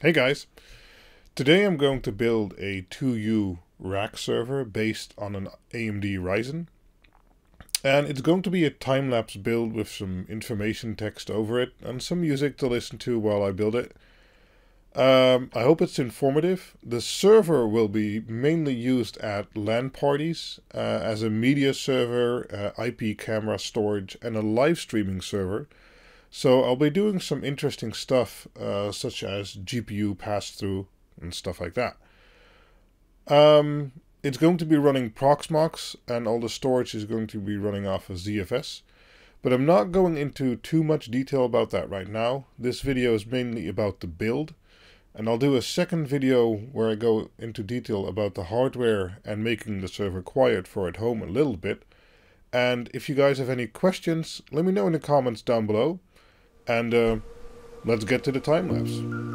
Hey guys, today I'm going to build a 2U rack server based on an AMD Ryzen. And it's going to be a time-lapse build with some information text over it and some music to listen to while I build it. Um, I hope it's informative. The server will be mainly used at LAN parties uh, as a media server, uh, IP camera storage, and a live streaming server. So I'll be doing some interesting stuff, uh, such as GPU pass-through and stuff like that. Um, it's going to be running Proxmox, and all the storage is going to be running off of ZFS. But I'm not going into too much detail about that right now. This video is mainly about the build. And I'll do a second video where I go into detail about the hardware and making the server quiet for at home a little bit. And if you guys have any questions, let me know in the comments down below. And uh, let's get to the time lapse.